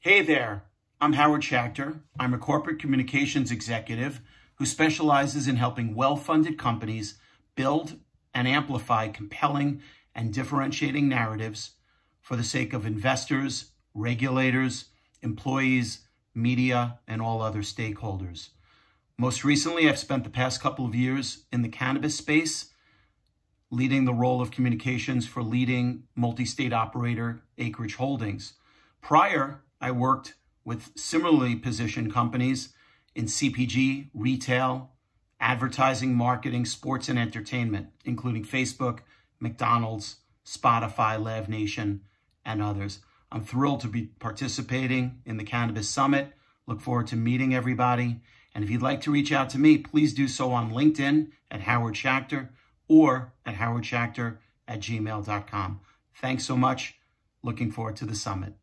Hey there, I'm Howard Schacter. I'm a corporate communications executive who specializes in helping well-funded companies build and amplify compelling and differentiating narratives for the sake of investors, regulators, employees, media, and all other stakeholders. Most recently, I've spent the past couple of years in the cannabis space, leading the role of communications for leading multi-state operator Acreage Holdings. Prior, I worked with similarly positioned companies in CPG, retail, advertising, marketing, sports, and entertainment, including Facebook, McDonald's, Spotify, Live Nation, and others. I'm thrilled to be participating in the Cannabis Summit. Look forward to meeting everybody. And if you'd like to reach out to me, please do so on LinkedIn at Howard Schacter or at howardschacter at gmail.com. Thanks so much. Looking forward to the summit.